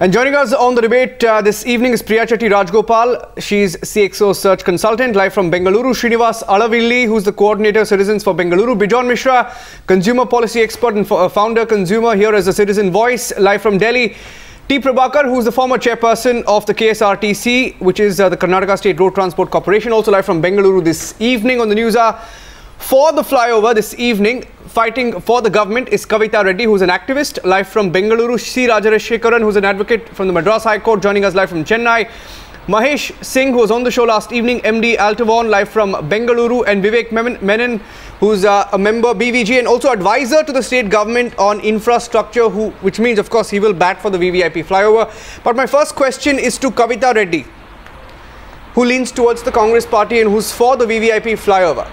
And joining us on the debate uh, this evening is Priya Chetty Rajgopal. She's CXO search consultant live from Bengaluru. Srinivas Alavilli, who's the coordinator of Citizens for Bengaluru. Bejon Mishra, consumer policy expert and uh, founder consumer here as a Citizen Voice live from Delhi. T. Prabhakar, who's the former chairperson of the KSRTC, which is uh, the Karnataka State Road Transport Corporation, also live from Bengaluru this evening on the news hour. For the flyover this evening, fighting for the government is Kavitha Reddy, who's an activist, live from Bengaluru. C. Rajarashekaran, who's an advocate from the Madras High Court, joining us live from Chennai. Mahesh Singh, who was on the show last evening, MD Altavon, live from Bengaluru, and Vivek Menon, who's uh, a member BVG and also advisor to the state government on infrastructure, who, which means, of course, he will bat for the VVIP flyover. But my first question is to Kavitha Reddy, who leans towards the Congress party and who's for the VVIP flyover.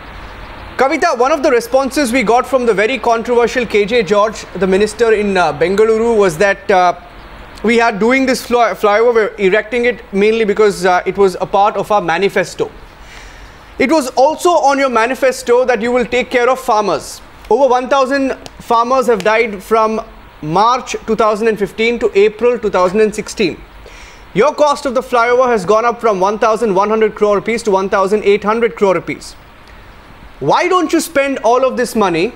Kavitha, one of the responses we got from the very controversial KJ George, the minister in uh, Bengaluru, was that uh, we are doing this fly flyover, we're erecting it mainly because uh, it was a part of our manifesto. It was also on your manifesto that you will take care of farmers. Over 1,000 farmers have died from March 2015 to April 2016. Your cost of the flyover has gone up from 1,100 crore rupees to 1,800 crore rupees. Why don't you spend all of this money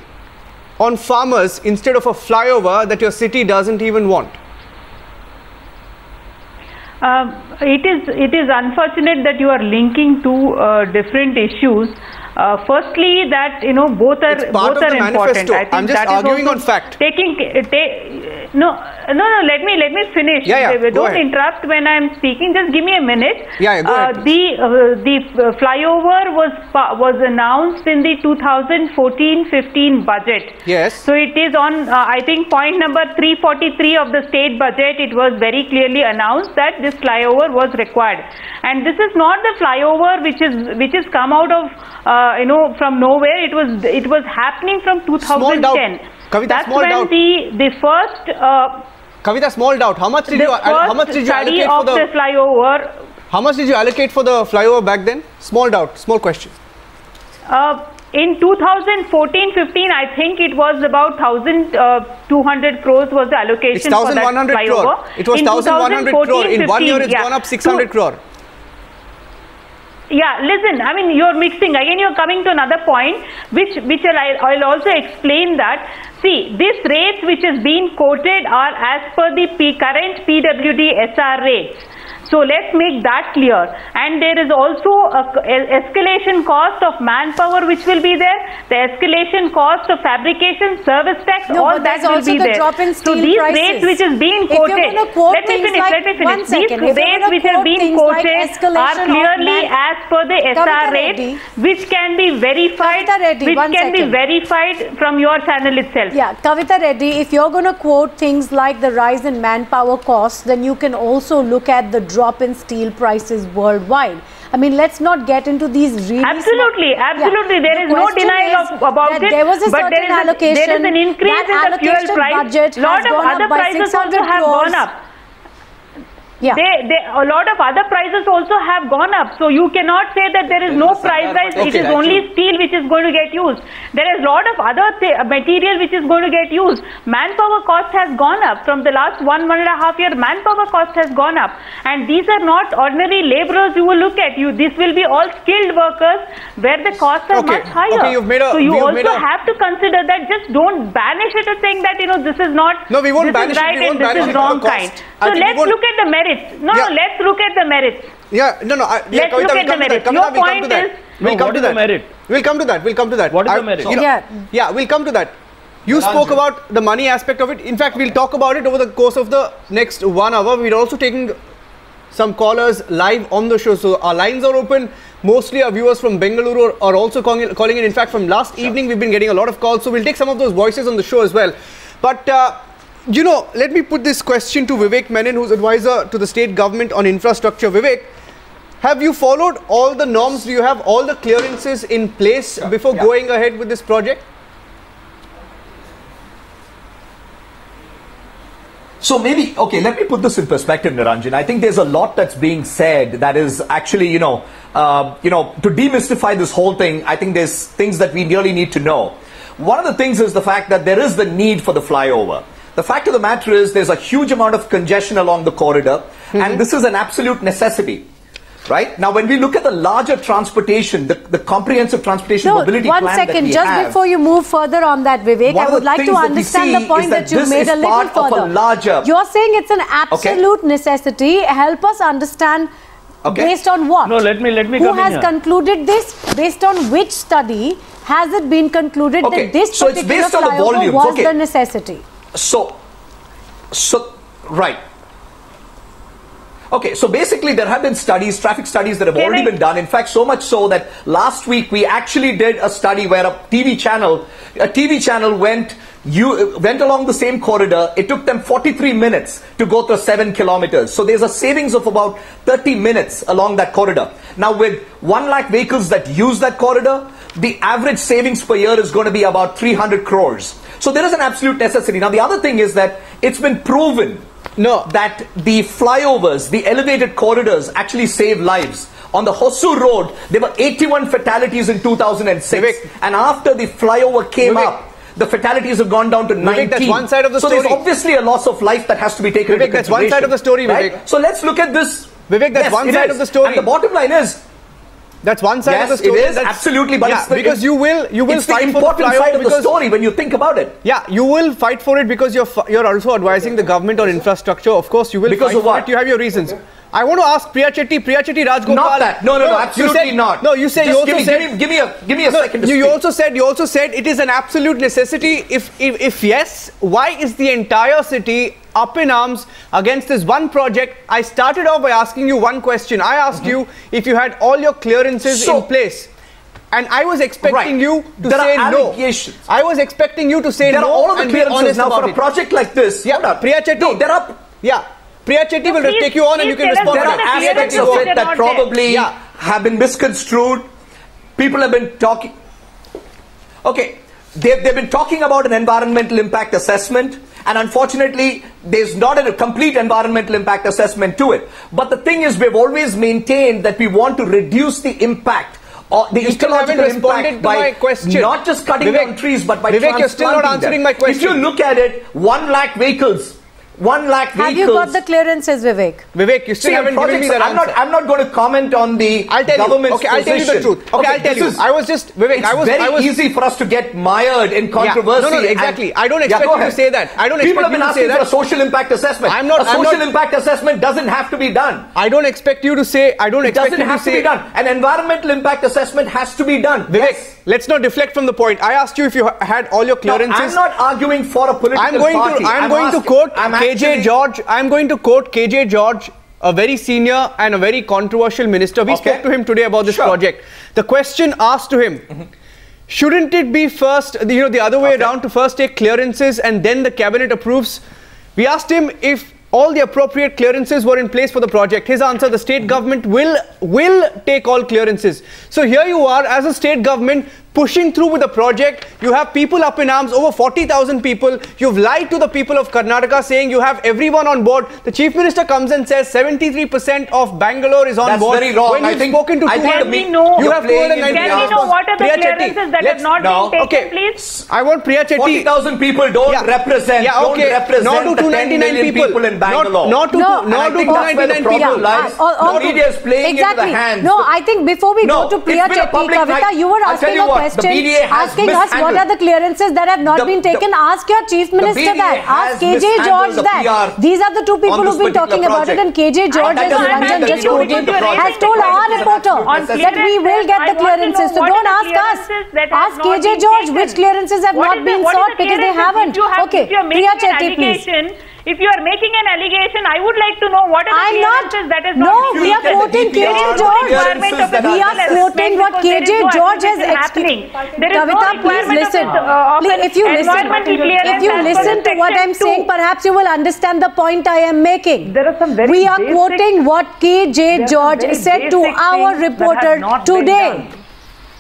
on farmers instead of a flyover that your city doesn't even want? Uh, it is it is unfortunate that you are linking two uh, different issues. Uh, firstly, that you know both are both are important. I think I'm just arguing on fact. Taking no no no. Let me let me finish. Yeah, yeah. Don't interrupt when I'm speaking. Just give me a minute. Yeah, yeah go ahead. Uh, the uh, the flyover was was announced in the 2014-15 budget. Yes. So it is on. Uh, I think point number 343 of the state budget. It was very clearly announced that this flyover was required, and this is not the flyover which is which is come out of uh, you know from nowhere. It was it was happening from 2010. Kavitha, That's small when doubt. the the first. Uh, Kavitha, small doubt. How much did you how much did you allocate of for the, the flyover how much did you allocate for the flyover back then? Small doubt. Small question. Uh, in 2014-15, I think it was about 1,200 uh, crores was the allocation it's 1,100 crore. It was 1,100 crore. In one year, it's yeah. gone up 600 crore. Yeah, listen, I mean, you're mixing. Again, you're coming to another point, which, which I'll, I'll also explain that. See, these rates which is being quoted are as per the P current PWD SR rates. So let's make that clear. And there is also a, escalation cost of manpower which will be there. The escalation cost of fabrication, service tax, no, all that will be the there. Drop in steel so these prices. rates which is being quoted, quote let me finish, like, let me finish. These second, you're rates which are being like quoted escalation are clearly as per the SR rate which can be verified, Reddy, which can be verified from your channel itself. Yeah, Kavitha Reddy, if you're going to quote things like the rise in manpower costs, then you can also look at the drop in steel prices worldwide. I mean, let's not get into these really Absolutely, absolutely. Yeah. There The is no denial is of, about it. There was a but certain there is, a, allocation. there is an increase that in the fuel allocation price. budget lot has of gone other up by prices 600 also have gone up. Yeah. They, they, a lot of other prices also have gone up. So you cannot say that there is no price rise. It Okay, is only steel which is going to get used. There is a lot of other th- uh, material which is going to get used. Manpower cost has gone up from the last one one and a half year. Manpower cost has gone up, and these are not ordinary laborers. You will look at you. This will be all skilled workers where the costs are Okay, much higher. okay, you've made a- so you also made a- have to consider that. Just don't banish it as saying that you know this is not. No, we won't this banish is it, right we won't and this banish is wrong kind. So let's look at the merits. No, Yeah. no, let's look at the merits. Yeah, no, no. I, yeah, Let's Kavitha, look we'll at come the to that. merits. Kavitha, Your we'll come to point that. is- We'll come what to is the that. merit? We'll come to that. We'll come to that. What is I- the merit? you know, Yeah. yeah, we'll come to that. You spoke about the money aspect of it. In fact, we'll talk about it over the course of the next one hour. We're also taking some callers live on the show. So our lines are open. Mostly our viewers from Bengaluru are also calling, calling in. In fact, from last evening, we've been getting a lot of calls. So we'll take some of those voices on the show as well. But, uh, you know, let me put this question to Vivek Menon, who's advisor to the state government on infrastructure. Vivek, have you followed all the norms? Do you have all the clearances in place before yeah. going ahead with this project? So maybe, okay, let me put this in perspective, Niranjan. I think there's a lot that's being said that is actually, you know, uh, you know, to demystify this whole thing, I think there's things that we really need to know. One of the things is the fact that there is the need for the flyover. The fact of the matter is there's a huge amount of congestion along the corridor, and mm-hmm. this is an absolute necessity. Right now, when we look at the larger transportation, the, the comprehensive transportation No, mobility one plan that second. we Just have, before you move further on that, Vivek, I would like to things that we understand the point that, that you made is a little part of a further. larger- You're saying it's an absolute necessity. Help us understand Okay. based on what? No, let me- let me Who come in has here. concluded this? Based on which study has it been concluded Okay, that this so it's particular based on the flyover volumes, was okay. the necessity? So, so, right. Okay, so basically there have been studies, traffic studies that have Can already I- been done. In fact, so much so that last week we actually did a study where a TV channel, a TV channel went you went along the same corridor. It took them 43 minutes to go through seven kilometers. So there's a savings of about 30 minutes along that corridor. Now with one lakh vehicles that use that corridor, the average savings per year is going to be about 300 crores. So there is an absolute necessity. Now the other thing is that it's been proven No. that the flyovers, the elevated corridors actually save lives. On the Hosur Road, there were 81 fatalities in 2006. Vivek. And after the flyover came Vivek. up, the fatalities have gone down to 19. that's one side of the so story. there's obviously a loss of life that has to be taken Vivek, into that's one side of the story, right? So let's look at this. Vivek, that's Yes, one side is. of the story. And the bottom line is, That's one side Yes, of the story. Yes, it is, absolutely, but yeah, the- because you will you will it's the fight for the important side of the story when you think about it. yeah you will fight for it because you're you're also advising the government on infrastructure. Of course, you will Because fight of for what? it. You have your reasons. I want to ask Priya Chetty, Priya Chetty Rajgopal. Not that. No, no, no, you absolutely said- not. No, you say Just you also give me, said. give me, give me a, give me a No, second you, speak. also said you also said it is an absolute necessity. If, if if yes, why is the entire city up in arms against this one project? I started off by asking you one question. I asked mm-hmm. you if you had all your clearances. So- in place. And I was expecting Right. you to There are say no. I was expecting you to say There no are all of the clearances now for a project like this. Yeah. Priya Chetty. No, there are Yeah, Priya Chetty will please- take you on and you can respond. there to are aspects of it that probably. Yeah. have been misconstrued. People have been talking. Okay, they've, they've been talking about an environmental impact assessment, and unfortunately, there's not a complete environmental impact assessment to it. But the thing is, we've always maintained that we want to reduce the impact. Or the You still haven't ecological responded impact to by my question. not just cutting Vivek, down trees, but by Vivek, you're still not answering them. my question. If you look at it, one lakh vehicles, one lakh Have you got the clearances, Vivek? Vivek, you still See, haven't given me projects- that I'm not. I'm not going to comment on the I'll tell government's you. Okay, I'll tell you the truth. Okay, I'll tell you. is- I was just Vivek. It's I was. very I was, easy for us to get mired in Yeah. controversy. No, no, and- exactly. I don't expect go you to say that. I don't People expect have been you to say asking for a that. social impact assessment. I'm not- A I'm social not- impact assessment doesn't have to be done. I don't expect you to say. I don't It expect doesn't to have to be done. An environmental impact assessment has to be done. Vivek, Yes. Let's not deflect from the point. I asked you if you had all your No, clearances. I'm not arguing for a political I'm going party. to I'm, going to quote I'm KJ actually- George. I'm going to quote KJ George, a very senior and a very controversial minister. We Okay. spoke to him today about this Sure. project. The question asked to him. Mm-hmm. Shouldn't it be first, you know, the other way Okay. around to first take clearances and then the cabinet approves? We asked him if all the appropriate clearances were in place for the project. His answer: the state government will will take all clearances. So here you are as a state government pushing through with the project. You have people up in arms, over 40,000 people. You've lied to the people of Karnataka saying you have everyone on board. The chief minister comes and says 73% of Bangalore is on That's board. very wrong. When I you've think- spoken to I 200 Can we know? you have playing into 290 Can we know what are the Priya Chetty, clearances that let's- have not no, been taken, okay. please? I want Priya Chetty. 40,000 people don't Yeah. represent, Yeah, okay. don't represent Not to the 10 299 million people. people in Bangalore. not to- No, And not I to think that's where the 299 problem people. lies. all- all the media is playing exactly. into the hands. No, I think before we No, go to Priya Chetty, public Kavitha, you were asking a what, the question, BDA has asking us what are the clearances that have not The- been the- taken. Ask your chief minister that. Ask KJ mishandled George the that. PR These are the two people who've been talking particular about it, and. KJ George, And as that doesn't Ranjan just quoted, need the project. has told our reporter that we will get the clearances, I want to know clearances. So don't ask us. clearances that have Ask KJ George which clearances have not been sought because they haven't. If you have, Okay, if you are Priya Chetty, please. Allegation, if you are making an allegation, I would like to know what are the I'm not. clearances that is No, not we are Look at the quoting KJ George. We are quoting what KJ George has acquisition explained. happening. There is no Kavitha, please requirement of listen. uh, Please, if you listen, if you listen to what I'm section saying, perhaps you will understand the point I am making. There are some very we are basic- quoting what KJ There are some George said to our things that have reporter not been today.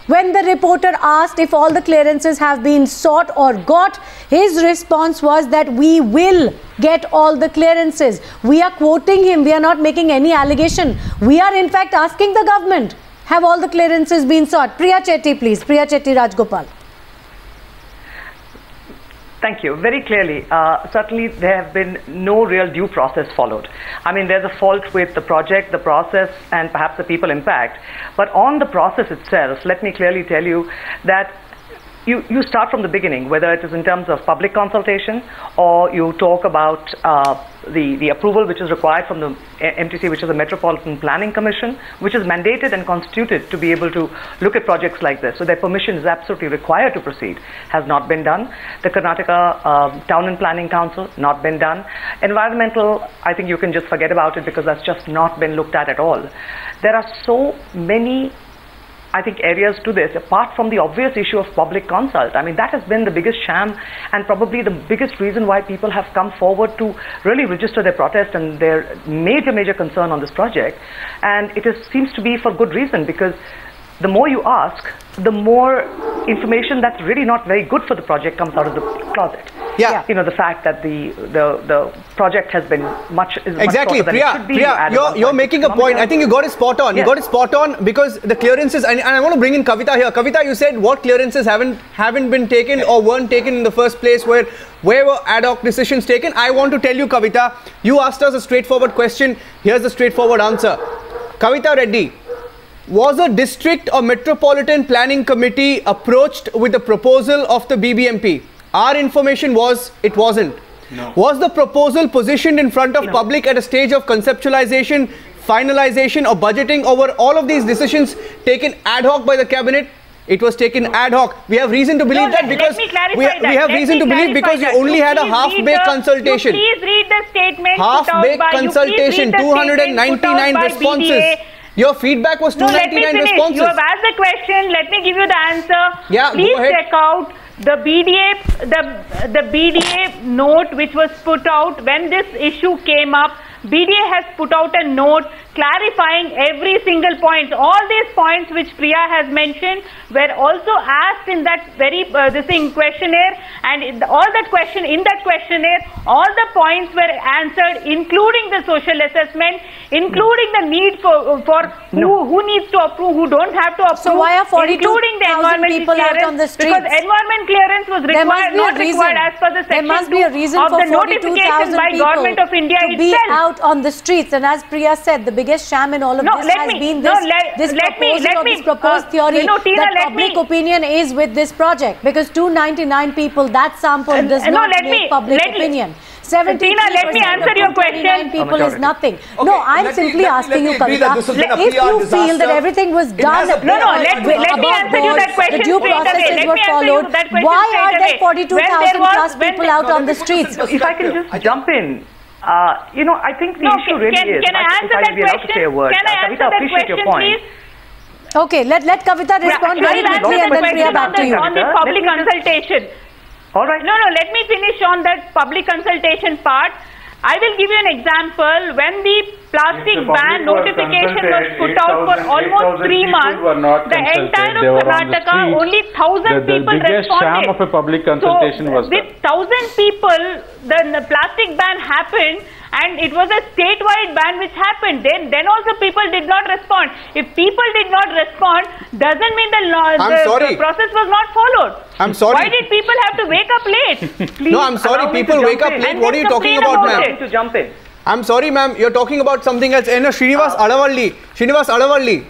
When the reporter asked if all the clearances have been sought or got, his response was that we will get all the clearances. We are quoting him, we are not making any allegation. We are in fact asking the government, have all the clearances been sought? Priya Chetty, please. Priya Chetty Rajgopal. Thank you. Very clearly, uh, certainly there have been no real due process followed. I mean, there's a fault with the project, the process, and perhaps the people impact. But on the process itself, let me clearly tell you that you, you start from the beginning, whether it is in terms of public consultation or you talk about uh, the, the approval which is required from the MTC, which is the Metropolitan Planning Commission, which is mandated and constituted to be able to look at projects like this. So their permission is absolutely required to proceed, has not been done. The Karnataka uh, Town and Planning Council, not been done. Environmental, I think you can just forget about it because that's just not been looked at at all. There are so many I think, areas to this, apart from the obvious issue of public consult. I mean, that has been the biggest sham and probably the biggest reason why people have come forward to really register their protest and their major, major concern on this project. And it is, seems to be for good reason because the more you ask, the more information that's really not very good for the project comes out of the closet. Yeah. You know, the fact that the, the, the project has been much, is much Exactly, than it Priya. should be. Priya, you're, you're making a point. I think you got it spot on. You got it spot on because the clearances, and, and I want to bring in Kavitha here. Kavitha, you said what clearances haven't haven't been taken or weren't taken in the first place. Where where were ad hoc decisions taken? I want to tell you, Kavitha. You asked us a straightforward question. Here's the straightforward answer. Kavitha Reddy, was a district or metropolitan planning committee approached with the proposal of the BBMP? Our information was it wasn't. No. Was the proposal positioned in front of public at a stage of conceptualization, finalization, or budgeting over all of these decisions taken ad hoc by the cabinet? It was taken ad hoc. We have reason to believe No, that because let me clarify we, that. we have Let reason to believe because you that. only had a half-baked consultation. You please read the statement Half-baked you consultation, read the statement put out 299 by responses. Your feedback was No, let me 299 finish. responses. You have asked the question. Let me give you the answer. Yeah, go Please check out the BDA, the the BDA note which was put out when this issue came up. BDA has put out a note clarifying every single point. All these points which Priya has mentioned were also asked in that very uh, this thing questionnaire, and in the- all that question in that questionnaire, all the points were answered, including the social assessment, including the need for for who who needs to approve, who don't have to approve. So why are 42,000 including the environmental people out on the Because environment clearance was required, not required as per the There must be a reason of for the notification 42,000 by people government of India to be out on the streets. And as Priya said, the biggest sham in all of No, this has me- been no, this, let- this let me- proposal let or me, this proposed uh, theory no, Tina, that public me- opinion is with this project because 299 people, that sample Uh, does no, not let make me- public let- opinion. Tina, let me answer of your 299 question. people is nothing. Okay, no, I'm let simply let me- asking you, me agree that Kavitha, this has been a if PR you feel that everything was done No, no, let me, let me above answer you that question the due processes were followed. you that question Why are there 42,000 When there was- plus people the- out No, on the streets? if I can just jump in, uh, you know, I think the No, issue can, really can, is. can I if answer I that be allowed to question? say a word. Can I Uh, answer Kavitha, that appreciate question, your point. please? Okay, let, let Kavitha respond very I'll answer quickly and then question Priya back on to the- you. On the public Let just- consultation. All right. No, no, let me finish on that public consultation part. I will give you an example. When the plastic the ban notification was consulted, put out for almost three months, were not the entire of were on Karnataka, only thousand The- the people biggest sham of a public consultation so, was with that. thousand people, the, the plastic ban happened, and it was a statewide ban which happened. Then, then also people did not respond. If people did not respond, doesn't mean the law, I'm the, sorry. the process was not followed. I'm sorry. Why did people have to wake up late? Please No, I'm sorry, allow me to people wake up in. late. And What are you talking complain about, about ma'am? it. to jump in. I'm sorry, ma'am. You're talking about something else. And Srinivas uh, Adavalli. Srinivas Adavalli.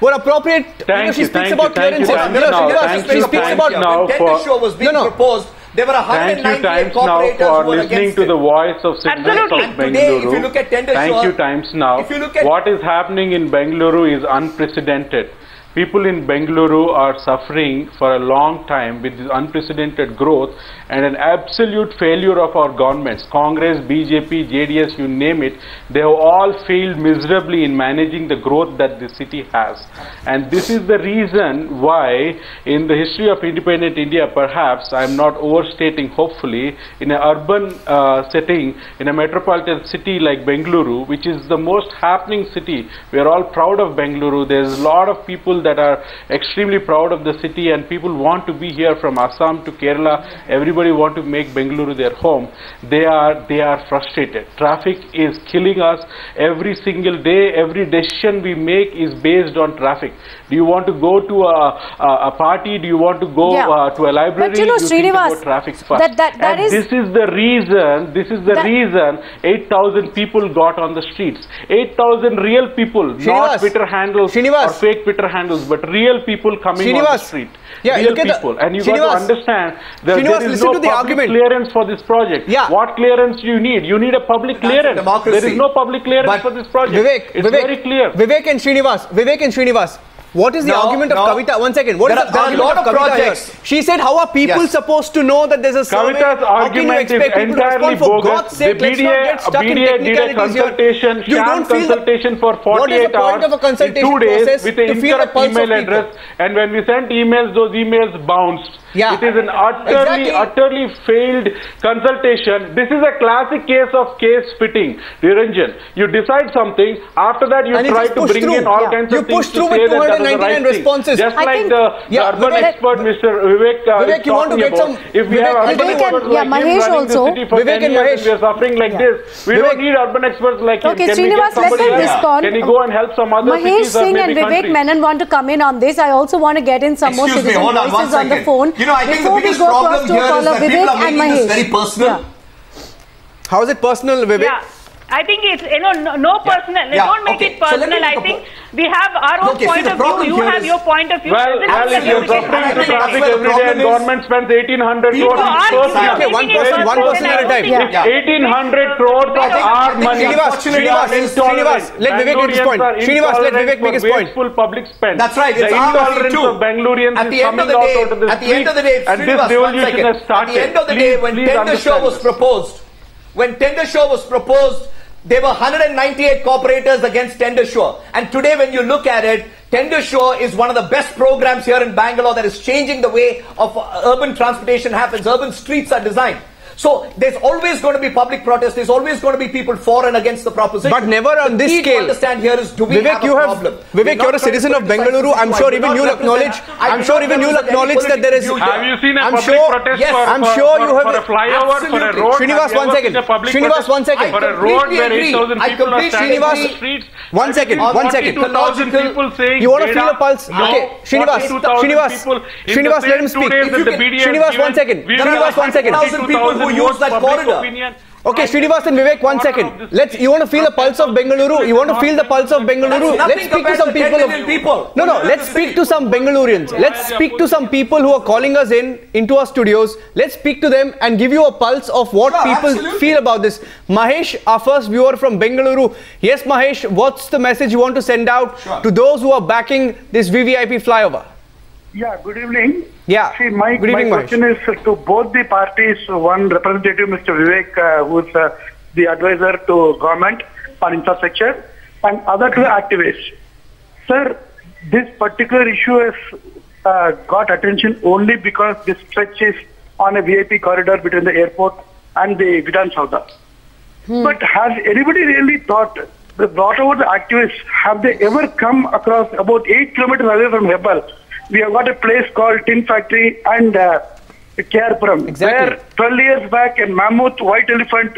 What appropriate? you know, Thank she you, speaks thank about you, thank you, clearances. thank You you know, now, Srinivas, thank she you, speaks thank about you now when Tender for- Show was being No, no. proposed, there were Thank you times now for listening to it. the voice of citizens Absolutely. of And today, if you look at Tender Thank Show- you times now. if you look at- what is happening in Bengaluru is unprecedented. People in Bengaluru are suffering for a long time with this unprecedented growth and an absolute failure of our governments. Congress, BJP, JDS, you name it, they have all failed miserably in managing the growth that the city has. And this is the reason why, in the history of independent India, perhaps I'm not overstating, hopefully, in an urban uh, setting, in a metropolitan city like Bengaluru, which is the most happening city, we are all proud of Bengaluru. There's a lot of people people that are extremely proud of the city and people want to be here from Assam to Kerala. Everybody want to make Bengaluru their home. They are they are frustrated. Traffic is killing us every single day. Every decision we make is based on traffic. Do you want to go to a, a, a party? Do you want to go Yeah. uh, to a library? But you know, think Srinivas, about traffic first. that- that- that and is- this is the reason. This is the reason 8,000 people got on the streets. 8,000 real people, not Srinivas, Twitter handles Srinivas. or fake Twitter handles, but real people coming on the street. Yeah, real look at the- people. and you got to understand that Srinivas, there is no to the public argument. clearance for this project. Yeah. What clearance do you need? You need a public clearance. democracy. There is no public clearance But for this project. Vivek, it's Vivek, very clear. Vivek and Srinivas, Vivek and Srinivas. What is the No, argument of no. Kavitha? One second. What is There the are- there are a argument lot of of Kavitha projects. here? She said, "How are people Yes. supposed to know that there's a survey? Kavitha's How can you argument is expect people to entirely respond? For bogus. God's sake, the let's not get stuck in BDA did a technicalities here. consultation, You sham don't feel the- consultation for 48 What is the point hours of a consultation two days process with an to feel the incorrect pulse of email people? address. And when we sent emails, those emails bounced. Yeah. It is an utterly, Exactly. utterly failed consultation. This is a classic case of case fitting. Niranjan, you decide something. After that, you And try to bring through. in all Yeah. kinds You of things push to through say with that that is the 299 right responses. Just I like think- the, the Yeah, urban Vivek- expert, Mr. Vivek, uh, Vivek, you want to get some- If we Vivek, have urban Vivek and- experts yeah, like Mahesh also. the city for Vivek and Mahesh. we are suffering like Yeah. this. We Vivek- don't need urban experts like him. Okay, Can we Srinivas, get somebody let them else? respond. Can he go and help some other Mahesh cities Singh and Vivek countries? Menon want to come in on this. I also want to get in some more Excuse me, citizen hold on voices on the phone. You know, I think the Before we biggest go problem across to a here is caller, that people are making this very personal. How is it personal, Vivek? Yeah. I think it's you know no, no personal. Yeah. Don't make Okay. it So let me personal. make I a think po- we have our own Okay, point the of view. You here have is- your point of view. Well, Doesn't well, if you're we can suffering the it. traffic every day and government spends 1800 People crores are on okay, one person- one person at a time. Yeah. 1800 crores of our money Srinivas, Srinivas, Srinivas, let Vivek make his point. Srinivas, let Vivek make his point. Wasteful public spend. That's right, The it's our money intolerance of Bangaloreans At is the end of coming the out day, onto the at the end of the day, and this Srinivas, one devolution has started. At the end of the day, when TenderSURE was proposed, when TenderSURE was proposed, there were 198 cooperators against TenderSURE. And today, when you look at it, TenderSURE is one of the best programs here in Bangalore that is changing the way of uh, urban transportation happens. Urban streets are designed. So there's always going to be public protest. There's always going to be people for and against the proposition. But never on The this key to scale. understand here is do we Vivek, have a you have problem? Vivek, you're a citizen of trying to criticize Bengaluru. I'm sure even you'll acknowledge. I I'm sure even you'll acknowledge that there is. political Have you seen a I'm public sure- protest yes, for, I'm sure for, you have for a- a flyover, for a road? Srinivas, Have you one ever second. seen a public Srinivas, protest one second. For a I road where completely 8,000 agree. I people are completely standing Srinivas, in the streets. one second, one second. people saying You want to feel Geda, a pulse? Okay, Srinivas, 42,000 Srinivas, people in Srinivas, the let him same two speak. days If that you the can- BDA has Srinivas, given, one second. we Srinivas, have one second. 1,000 people who 42,000 use that corridor. opinion. Okay, Srinivas and Vivek, one second. Let's. You want to feel the pulse of Bengaluru? You want to feel the pulse of Bengaluru? Let's speak to some people. million people. No, no. Let's speak to some Bengalurians. Let's speak to some people who are calling us in into our studios. Let's speak to them and give you a pulse of what people feel about this. Mahesh, our first viewer from Bengaluru. Yes, Mahesh. What's the message you want to send out to those who are backing this VVIP flyover? Yeah, good evening. Yeah. See, my, Good evening, my Mahesh. question is to both the parties. One representative, Mr. Vivek, uh, who's uh, the advisor to government on infrastructure, and other to the activists. Sir, this particular issue has uh, got attention only because this stretch is on a VIP corridor between the airport and the Vidhan Saudha. But has anybody really thought that whatever the activists have they ever come across about eight kilometers away from Hebbal? We have got a place called Tin Factory and uh, KR Puram, Exactly. where 12 years back a mammoth white elephant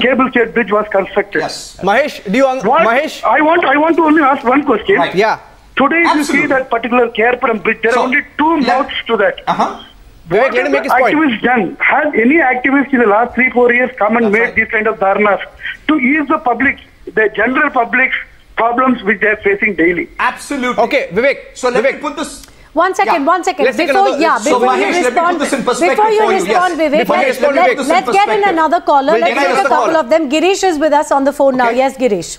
cable stayed bridge was constructed. Yes. Mahesh, do you, un- What- Mahesh? I want I want to only ask one question. Right. Yeah. Today, if you see that particular KR Puram bridge, there So, are only two let- mouths to that. Uh-huh. Vivek, What let him make his the point. activist done? Has any activist in the last three, four years come and That's made right. these kind of dharnas to ease the public, the general public's problems which they are facing daily? Absolutely. Okay, Vivek. So let Vivek. me put this. One second, Yeah. one second. Let's Before, another- yeah, so before Mahesh, you let me put respond, this in perspective before you for you, yes. respond, Vivek, Before you let, respond, let, Vivek, this in let's get in another caller. We'll let's take take a couple caller. of them. Girish is with us on the phone now. Yes, Girish.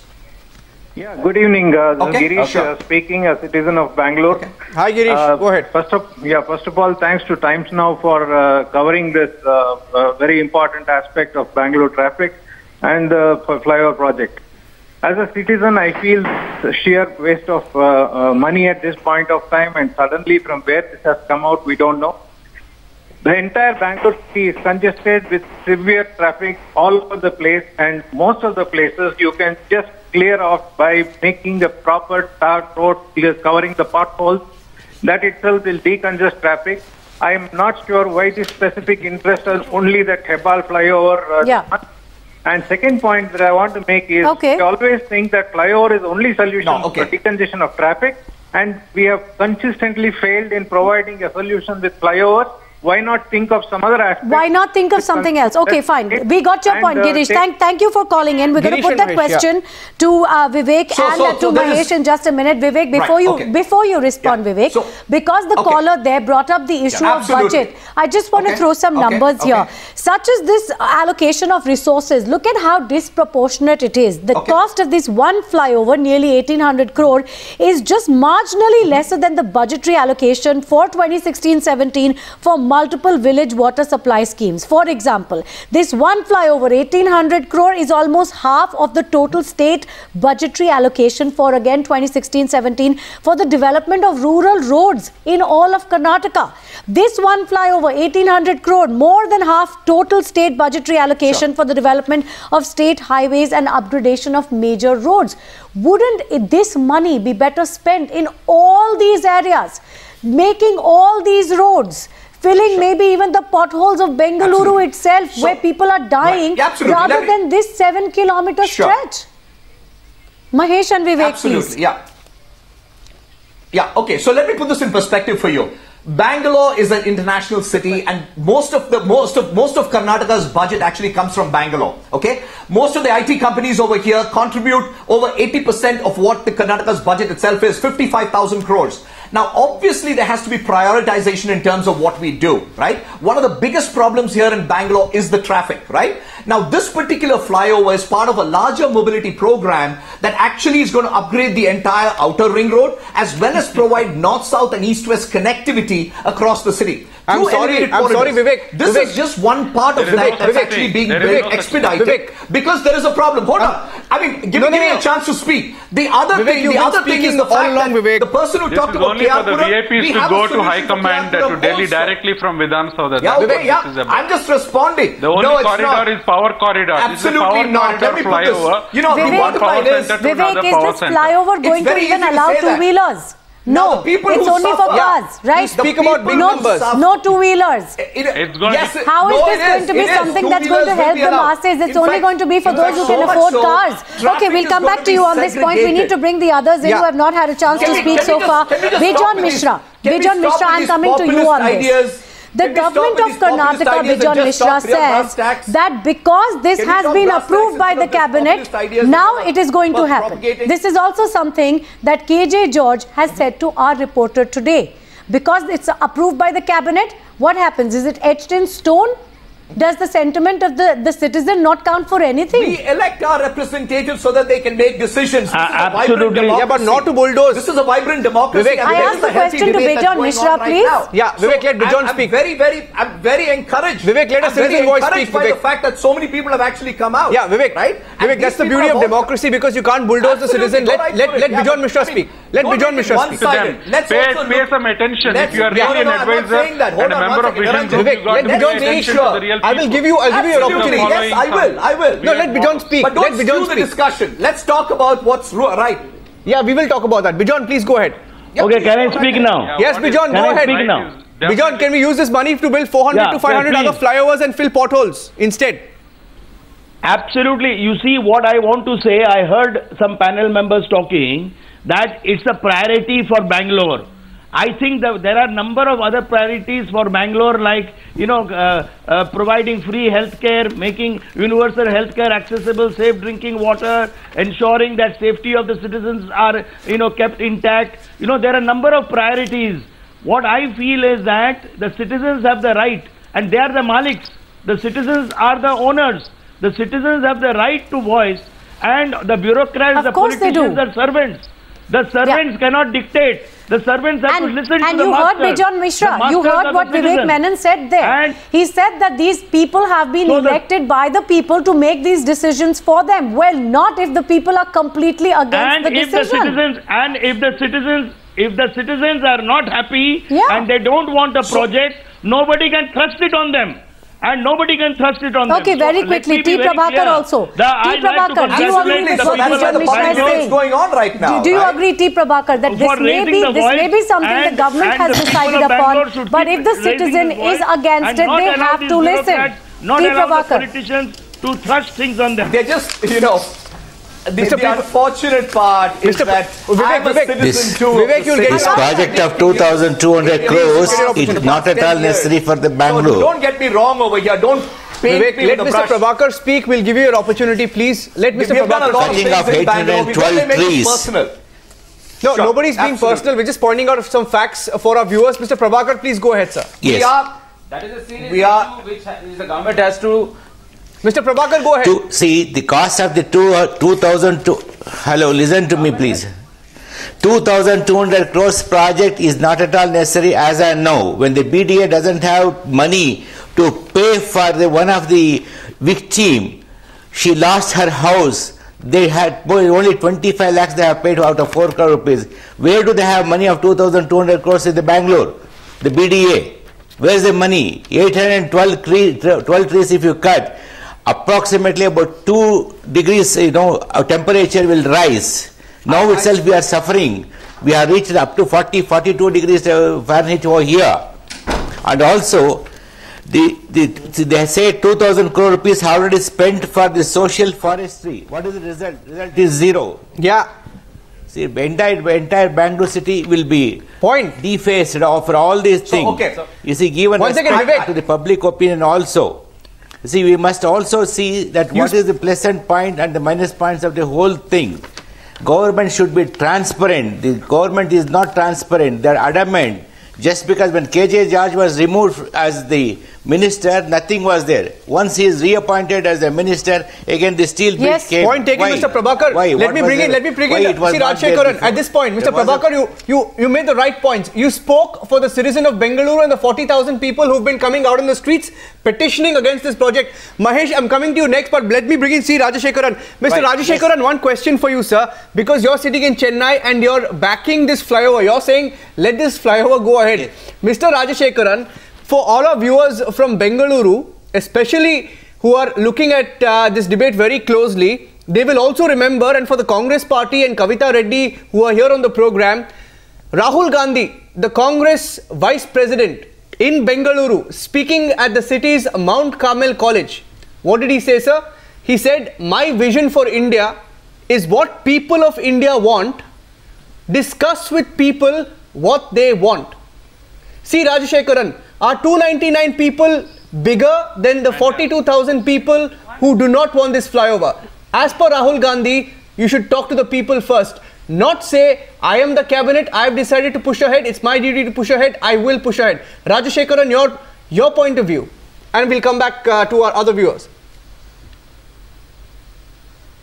Yeah, good evening. Uh, Okay. Girish Okay. uh, speaking, as a citizen of Bangalore. Hi, Girish. Uh, Go ahead. First of, yeah, first of all, thanks to Times Now for uh, covering this uh, uh, very important aspect of Bangalore traffic and the f- flyover project. As a citizen, I feel sheer waste of uh, uh, money at this point of time, and suddenly from where this has come out, we don't know. The entire Bangalore city is congested with severe traffic all over the place, and most of the places you can just clear off by making a proper tar road, covering the potholes, That itself will decongest traffic. I am not sure why this specific interest is only the Hebbal flyover. Uh, Yeah. And second point that I want to make is Okay. we always think that flyover is only solution No, okay. for decongestion of traffic, and we have consistently failed in providing a solution with flyovers. Why not think of some other aspect? Why not think of something else? Okay, fine. take- We got your and, point, uh, Girish. take- Thank, thank you for calling in. We're going to put that and Mahesh, yeah. question to uh, Vivek So- and so- uh, to so Mahesh is- in just a minute. Vivek, before Right, you okay. before you respond, Yeah. Vivek, So- because the okay. caller there brought up the issue of budget, I just want to throw some okay, numbers here. Such as this allocation of resources, look at how disproportionate it is. The Okay. cost of this one flyover, nearly 1800 crore, is just marginally lesser than the budgetary allocation for 2016-17 for multiple village water supply schemes. For example, this one flyover, 1800 crore, is almost half of the total state budgetary allocation for again 2016-17 for the development of rural roads in all of Karnataka. This one flyover, 1800 crore, more than half total state budgetary allocation for the development of state highways and upgradation of major roads. Wouldn't this money be better spent in all these areas, making all these roads? Filling maybe even the potholes of Bengaluru Absolutely. itself, So- where people are dying, Right. Absolutely. rather me- than this seven kilometer Sure. stretch. Mahesh and Vivek, Absolutely, please. yeah. Yeah, okay, so let me put this in perspective for you. Bangalore is an international city and most of the most of most of Karnataka's budget actually comes from Bangalore. Okay? Most of the IT companies over here contribute over 80% of what the Karnataka's budget itself is, 55,000 crores. Now, obviously, there has to be prioritization in terms of what we do, right? One of the biggest problems here in Bangalore is the traffic, right? Now, this particular flyover is part of a larger mobility program that actually is going to upgrade the entire outer ring road as well as provide north, south, and east west connectivity across the city. I'm Through sorry, I'm sorry. Vivek, This Vivek. is just one part of There is that no that's such actually being There is built no expedited Vivek. because there is a problem. Hold Um, on. I mean, give, no, give me no. a chance to speak. The other Vivek, thing, you've the been other thing is the all fact along, that Vivek. the person who This talked about only for the KR Puram, VIPs we to go to High for Command to KR Puram Delhi also. directly from Vidhan Saudha. Yeah, That's okay, yeah. this is about. I'm just responding. The only no, corridor not. is power corridor. Absolutely this is a power not. Let me put this. flyover. You know, Vivek- bottom Power is, center to Vivek, is power this flyover going to even allow two-wheelers? Now, No, people it's who only for suffer- cars, right? The Speak about big who numbers. No two-wheelers. It- It's going yes, to- How is no, this it going to be something that's going to help the masses? It's In only fact- going to be for those fact, who so can afford so, cars. Okay, we'll come back to you on this point. We need to bring the others in Yeah. who have not had a chance Can to speak so just- far. can we just Bejon stop with Mishra. these- can we Bejon stop Mishra, I'm coming to you on this. The Can we stop government of Karnataka, and Mishra stop real brass says that because this has been approved by the cabinet, now it is going to happen. This is also something that KJ George has said to our reporter today. Because it's approved by the cabinet, what happens? Is it etched in stone? Does the sentiment of the, the citizen not count for anything? We elect our representatives so that they can make decisions. This Uh, is absolutely. democracy. Yeah, but not to bulldoze. This is a vibrant democracy. Vivek, I there asked the question to debate that's Bejon going Mishra, on right please. now. Yeah, Vivek, let Bejon I'm, speak. I'm very, very, I'm very encouraged. Vivek, let a I'm very citizen voice encouraged speak, by the fact that so many people have actually come out. Yeah, Vivek. Right? And Vivek, that's the beauty of democracy because you can't bulldoze the citizen. Let right let let Yeah, Bejon Mishra speak. Let don't Bejon Mishra speak. to Let's Pay, also pay look- some attention. If you are yeah, really no, no, an I'm advisor saying that. Hold and a member of second. Vision Niranjan. Group, Vivek, you got let to Bejon pay speak. attention to the real I will give you I'll give you an opportunity. Yes, I will. I will. No, let Bejon speak. But don't Let Bejon skew the speak. discussion. Let's talk about what's right. Yeah, we will talk about that. Bejon, please go ahead. Yeah, Okay, please, can I speak ahead. now? Yes, what is- Bejon, Can go I ahead. speak now? Bejon, can we use this money to build 400 Yeah, to 500 yeah, other flyovers and fill potholes instead? Absolutely. You see, what I want to say, I heard some panel members talking that it's a priority for Bangalore. I think that there are number of other priorities for Bangalore, like you know, uh, uh, providing free healthcare, making universal healthcare accessible, safe drinking water, ensuring that safety of the citizens are you know kept intact. You know, there are a number of priorities. What I feel is that the citizens have the right, and they are the maliks. The citizens are the owners. The citizens have the right to voice, and the bureaucrats, Of the politicians, are servants. The servants cannot dictate. The servants have and, to listen and to the you heard. Bejon Mishra. You heard what Vivek. Menon said there. And he said that these people have been So elected by the people to make these decisions for them. Well, not if the people are completely against and the if the citizens and if the citizens if the citizens are not happy Yeah. and they don't want a project nobody can trust it on them and nobody can thrust it on Okay, them. Okay, very let quickly, me be T. Prabhakar also. The- T. I'd like Prabhakar, do you agree with the what that's why the Mishra is saying? going on right now. Do, do you right? agree, T. Prabhakar, that this may be this may be voice something the government has the decided upon, but if the citizen is against it, they have to listen. bureaucrats- Not T. allow the politicians to thrust things on them. They're just, you know, the, Mr. the Prabha- unfortunate part is Mr. that Vivek, I'm a Vivek, citizen this- too. Vivek, you'll get. This project of 2,200 crores is not at all necessary for the So Bangalore. don't get me wrong over here. Don't Vivek, let Mr. brush. Prabhakar speak. We'll give you your opportunity, please. Let We Mr. have done a Prabhakar lot of Cutting things of in Bangalore. We 812 don't make it trees. personal. No, Sure, nobody's being absolutely. personal. We're just pointing out some facts for our viewers. Mr. Prabhakar, please go ahead, sir. Yes. We are That is a serious We are- issue which the government has to Mr. Prabhakar, go ahead. To see the cost of the two, uh, 2,002, hello, listen to me please. 2,200 crores project is not at all necessary as I know. When the BDA doesn't have money to pay for the one of the victim, she lost her house. They had only 25 lakhs they have paid out of 4 crore rupees. Where do they have money of 2,200 crores in the Bangalore? The BDA. Where's the money? 812 tree, 12 trees if you cut, approximately about 2 degrees, you know, uh, temperature will rise. Now itself we are suffering. We have reached up to 40, 42 degrees uh, Fahrenheit over here. And also, the, the, they say 2000 crore rupees already spent for the social forestry. What is the result? Result is zero. Yeah. See, the entire, entire Bangalore city will be Point. defaced of all these things. okay, so- you see, given One second, respect Vivek. to the public opinion also. See, we must also see that what is the pleasant point and the minus points of the whole thing. Government should be transparent. The government is not transparent. They are adamant. Just because when KJ George was removed as the minister, nothing was there. Once he is reappointed as a minister, again the steel bridge Yes. came. Point taken, Why? Mr. Prabhakar. Why? Let What me was bring in, let me bring Why in. it was See, not there Rajshekaran, at this point, Mr. There was a- Prabhakar, you, you, you made the right points. You spoke for the citizen of Bengaluru and the 40,000 people who've been coming out in the streets petitioning against this project. Mahesh, I'm coming to you next, but let me bring in C. Rajashekaran. Mr. Right, Rajashekaran, one question for you, sir. Because you're sitting in Chennai and you're backing this flyover. You're saying, let this flyover go ahead. Mr. Rajashekaran, for all our viewers from Bengaluru, especially who are looking at uh, this debate very closely, they will also remember, and for the Congress party and Kavitha Reddy who are here on the program, Rahul Gandhi, the Congress vice president in Bengaluru, speaking at the city's Mount Carmel College. What did he say, sir? He said, My vision for India is what people of India want, discuss with people what they want. See, Rajashekaran, are 299 people bigger than the 42,000 people who do not want this flyover? As per Rahul Gandhi, you should talk to the people first. Not say, I am the cabinet, I have decided to push ahead, it's my duty to push ahead, I will push ahead. Rajashekaran, your, your point of view. And we'll come back uh, to our other viewers.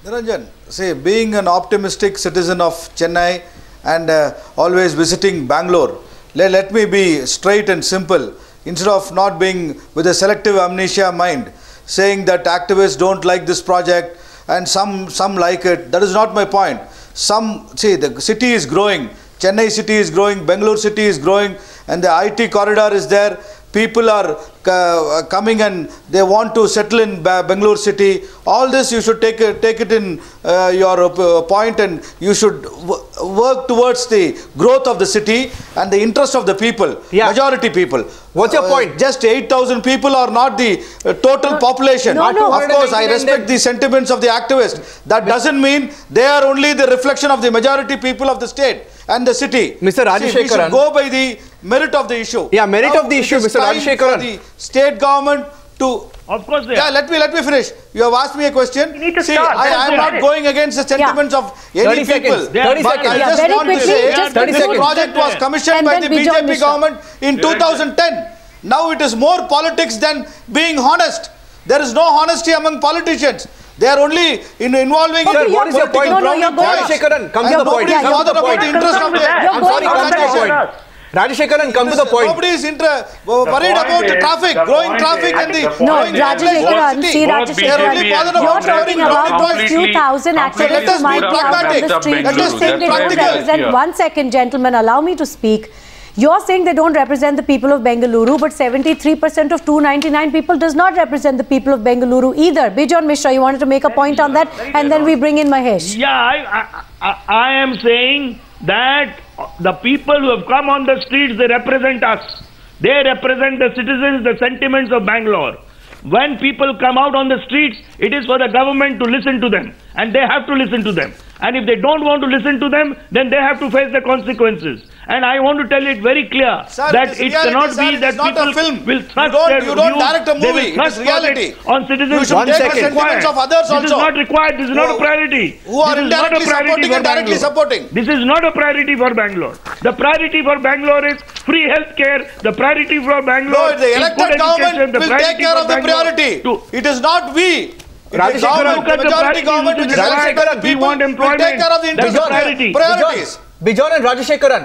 Niranjan, see, being an optimistic citizen of Chennai and uh, always visiting Bangalore, let, let me be straight and simple. Instead of not being with a selective amnesia mind, saying that activists don't like this project and some, some like it, that is not my point. Some, see, the city is growing, Chennai city is growing, Bangalore city is growing, and the IT corridor is there. People are uh, coming and they want to settle in ba- Bangalore city. All this you should take it, take it in uh, your uh, point and you should w- work towards the growth of the city and the interest of the people, Yeah. majority people. What's your Uh, point? Just 8,000 people are not the uh, total population. no, no. Of course, I respect the sentiments of the activists. That doesn't mean they are only the reflection of the majority people of the state and the city. Mr. See, we should go by the merit of the issue. Yeah, merit of the issue, is Mr. time Rajashekaran. for the state government to Of course they yeah, are. let me let me finish. You have asked me a question. You need to See, start. I That's am not going against the sentiments of any 30 seconds. people. 30 but seconds. I Yeah, just very want to quickly, say just thirty this seconds. project was commissioned And by then the Bejon BJP Mishra. government in 2010. Now it is more politics than being honest. There is no honesty among politicians. They are only in involving Okay, in what is your point? No, no, you're going- points. Come to the point. nobody is Come to bothered the about point. the interest of the You're I'm sorry, come to the point. Rajashekaran, come to the point. Nobody is inter- worried about the traffic, growing traffic is- and the the No, point is- Rajashekaran, city. see Both Rajashekaran, They're only BJP bothered you're talking about traffic. those few thousand completely activists who screwed might be out on the street. Let us be Simply put, practical. one second, gentlemen, allow me to speak. You're saying they don't represent the people of Bengaluru, but 73% of 299 people does not represent the people of Bengaluru either. Bejon Mishra, you wanted to make a point on that, and then we bring in Mahesh. Yeah, I, I, I, I am saying that the people who have come on the streets, they represent us. They represent the citizens, the sentiments of Bangalore. When people come out on the streets, it is for the government to listen to them, and they have to listen to them. And if they don't want to listen to them, then they have to face the consequences. And I want to tell it very clear Sir, that it is it reality, cannot sir. be that that is not a people film. will You don't- their you don't views, direct a they will movie. It is reality. on citizens. You should This is take not the sentiments of others This is not required. This is not a priority. who are This is not a indirectly priority supporting for and directly Bangalore. supporting. This is not a priority for Bangalore. The priority for Bangalore is free health care. The priority for Bangalore No, the is elected good government education. The will take care of the priority. to- It is not we. It is Rajashekaran, government, look at the the majority priorities government which which is is elected by required. the We people want will take employment. care of the That's the interest priority. priorities. Bejon and Rajashekaran.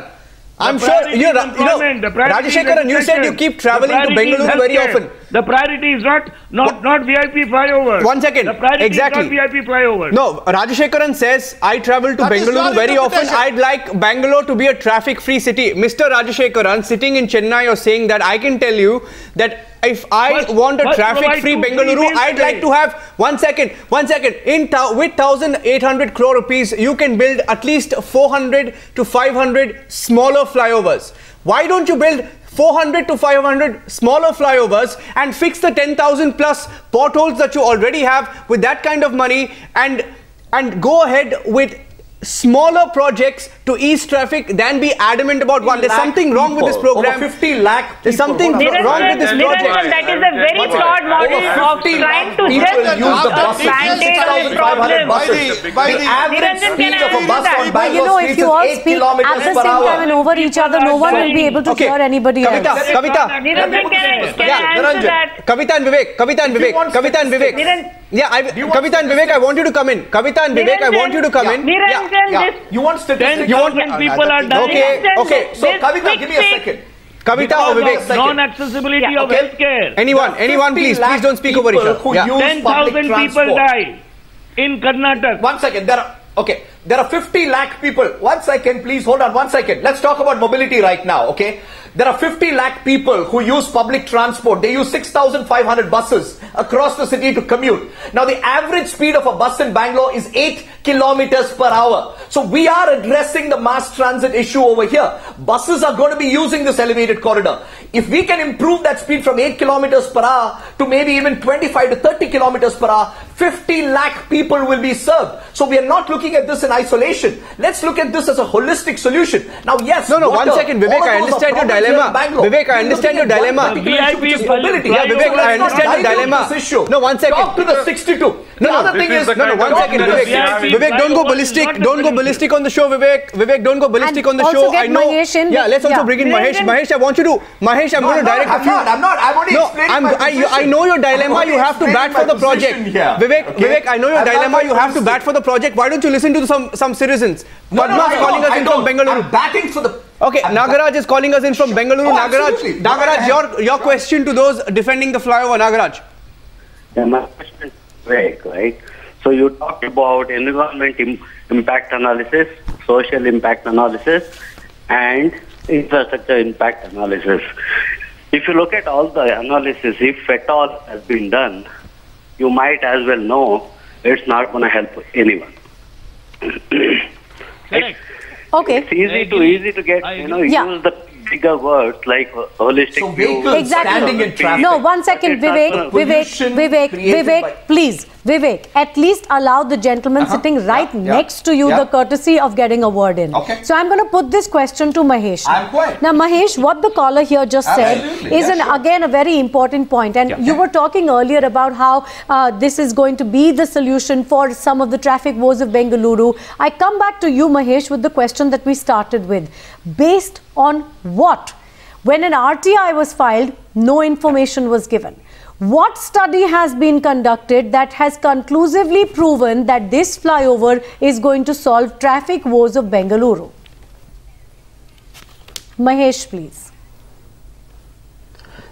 I'm sure you know, you know employment, the priority is Rajashekaran, you said you keep traveling to Bengaluru very often. The priority is not not not VIP flyovers. One second. The priority Exactly. is not VIP flyovers. No, Rajashekaran says, I travel to That is Bengaluru very often. I'd like Bangalore to be a traffic free city. Mr. Rajashekaran, sitting in Chennai, you're saying that I can tell you that if I First- want a traffic-free two Bengaluru, I'd a like to have one second, one second. In with 1,800 crore rupees, you can build at least 400 to 500 smaller flyovers. Why don't you build 400 to 500 smaller flyovers and fix the 10,000 plus potholes that you already have with that kind of money and and go ahead with smaller projects to ease traffic than be adamant about one. There's something wrong with this program. Over 50 lakh There's something Hold on. wrong with this Niranjan, project. Niranjan, that is a very flawed model Over of 50 trying to just use the buses. mandate a 6,500 problem. By the- by The the- average Niranjan, speed can I of a bus on But you know, if streets you is all 8 speak at kilometers the per same hour. time and over each other, no one will be able to hear anybody Kavitha, else. Kavitha. Niranjan, can I, Yeah, I answer Niranjan. that? Kavitha and Vivek, Kavitha and Vivek, Kavitha and Vivek. Yeah, I, Kavitha and Vivek, I want you to come in. Kavitha and Vivek, I want you to come in. Niranjan, Yeah. this You want statistics? Ten thousand people are dying. Okay, okay. So, Kavitha, give me a second. Kavitha or Vivek? second. Non-accessibility Yeah, of okay. healthcare. Anyone, anyone, please. Please don't speak over each people other. Yeah. use Ten public thousand people die in Karnataka. One second. There are okay. There are 50 lakh people. One second, please hold on. One second. Let's talk about mobility right now. Okay. There are 50 lakh people who use public transport. They use 6,500 buses across the city to commute. Now, the average speed of a bus in Bangalore is 8 kilometers per hour. So, we are addressing the mass transit issue over here. Buses are going to be using this elevated corridor. If we can improve that speed from 8 kilometers per hour to maybe even 25 to 30 kilometers per hour, 50 lakh people will be served. So, we are not looking at this in isolation. Let's look at this as a holistic solution. Now, yes, No, no, water, one second, Vivek, I understand your problems here in dilemma. Vivek, I understand your looking at one dilemma. particular issue, is VIP. Yeah, Vivek, I understand your dilemma. No, one second. Talk to the 62. No, no, other thing is is, No, no, kind one of second, talk Vivek. that we have. Vivek, don't go ballistic. Don't go ballistic on the show, Vivek. Vivek, don't go ballistic on the show. I know. Yeah, let's also bring in Mahesh. Mahesh, I want you to. Mahesh, I'm going I'm to not, direct I'm a few. not, I'm not. I'm only No, explaining I'm, my I. I know your dilemma. You have to bat for the project. Vivek. Vivek, I know your dilemma. You have to bat for the project. Why don't you listen to some some citizens? No, no, Padma I calling don't, us I in don't. from Bengaluru. I'm batting for the. Okay, I'm Nagaraj is calling us in from Bengaluru. Oh, Nagaraj, absolutely. Nagaraj, your your question to those defending the flyover, Nagaraj. Yeah, my question is vague, right? So you talked about environment Im- impact analysis, social impact analysis, and infrastructure impact analysis. If you look at all the analysis, if at all has been done, you might as well know it's not going to help anyone. Correct. Okay. It's easy to easy to get I you know. Yeah. use the bigger words like uh, holistic So view. Exactly. standing in traffic. No, one second, Vivek, Vivek, Vivek, Vivek, please, Vivek, at least allow the gentleman sitting right yeah, next to you yeah. the courtesy of getting a word in. Okay. So I'm going to put this question to Mahesh. now. I'm quiet. Now, Mahesh, what the caller here just Absolutely, said is yeah, an, sure. again a very important point. And you were talking earlier about how uh, this is going to be the solution for some of the traffic woes of Bengaluru. I come back to you, Mahesh, with the question that we started with. Based on what? When an RTI was filed, no information was given. What study has been conducted that has conclusively proven that this flyover is going to solve traffic woes of Bengaluru? Mahesh, please.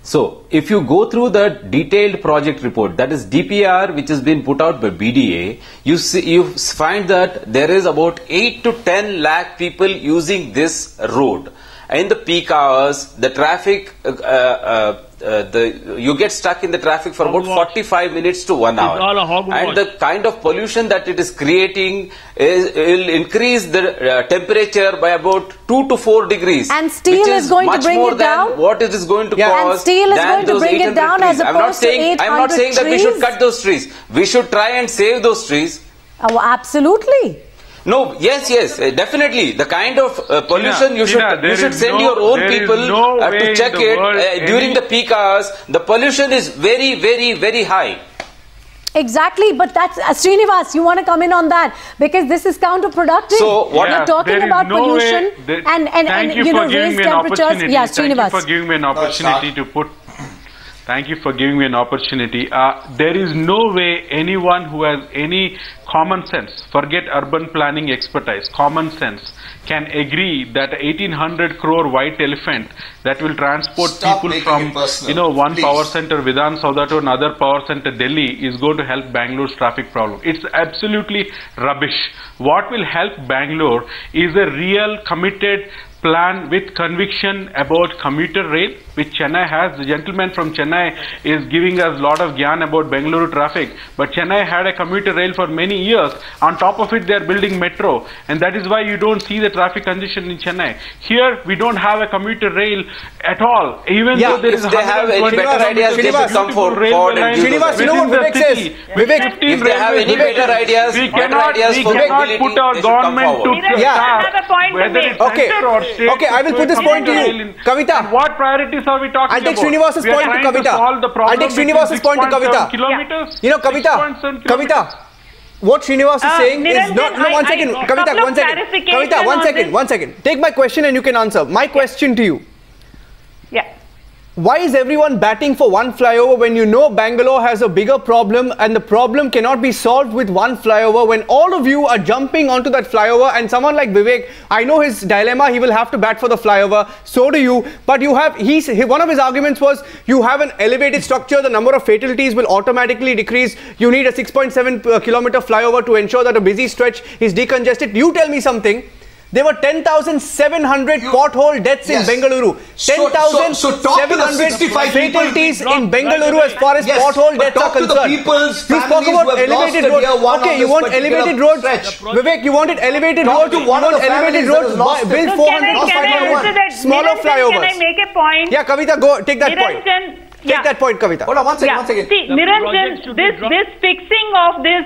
So, if you go through the detailed project report, that is DPR, which has been put out by BDA, you see, you find that there is about 8 to 10 lakh people using this road. In the peak hours, the traffic, uh, uh, uh, the you get stuck in the traffic for about 45 minutes to one hour. all a and the kind of pollution that it is creating is, will increase the uh, temperature by about 2 to 4 degrees. And steel which is going to bring it down? What it is going to Yeah. And steel is going to bring it down trees. as I'm not opposed to saying, I'm not 800 saying that we should cut those trees. We should try and save those trees. Oh, absolutely. No, yes, yes, uh, definitely. The kind of uh, pollution Tina, you should Tina, you should send no- your own people no uh, to check it uh, during the peak hours. The pollution is very, very, very high. Exactly, but that's uh, Srinivas. You want to come in on that because this is counterproductive. So, what- you're talking there is about no pollution way that- and and, thank and you, you for know giving raise me an temperatures. opportunity. Yeah, Thank you for giving me an opportunity to put. Thank you for giving me an opportunity. Uh, there is no way anyone who has any common sense, forget urban planning expertise, common sense, can agree that 1800 crore white elephant that will transport Stop people from you know one please. power center Vidhan Saudha to another power center Delhi is going to help Bangalore's traffic problem. It's absolutely rubbish. What will help Bangalore is a real committed plan with conviction about commuter rail which Chennai has. The gentleman from Chennai is giving us a lot of gyan about Bangalore traffic but Chennai had a commuter rail for many years. On top of it they are building metro and that is why you don't see the traffic congestion in Chennai. Here we don't have a commuter rail at all. Even Yeah, though there if is they have any better ideas, they should come for- beautiful forward and give Srinivas, you know what Vivek says? city. Vivek, if they have any better ideas, we cannot, ideas we cannot put our they should come government to forward. Yeah. task, have a point to whether make. it's Okay. or state. Okay, I will put this point to you. Kavitha. And what priorities are we talking I'll take about? Srinivas's We are point to trying Kavitha. solve the problem I'll take Srinivas's point to 6.7 Kavitha. Kilometers, You know, Kavitha, Kavitha, what Srinivas is Uh, saying is not. No, I- one I- second. a Kavitha, couple one of second. clarification Kavitha, one on second, this. one second. Take my question and you can answer. My question to you. Why is everyone batting for one flyover when you know Bangalore has a bigger problem and the problem cannot be solved with one flyover when all of you are jumping onto that flyover and someone like Vivek, I know his dilemma, he will have to bat for the flyover, so do you, but you have, he's, he, one of his arguments was you have an elevated structure, the number of fatalities will automatically decrease, you need a 6.7 uh, kilometer flyover to ensure that a busy stretch is decongested. You tell me something. There were 10,700 pothole deaths Yes. in Bengaluru. So- so- so talk to the 65 people. fatalities in Bengaluru as far as Yes, pothole but deaths are talk to the concerned. people's you spoke about who have elevated roads. Okay, you want elevated roads. stretch. Vivek, you wanted elevated Talk roads. to You one of want the elevated roads. lost Build 400 can I, can I kilometers. answer that? Smaller Niranjan, flyovers. Can I make a point? Yeah, Kavitha, go take that point. Take yeah. that point, Kavitha. Hold on, one second, Yeah. one second. See, The Niranjan, project should be this this fixing of this,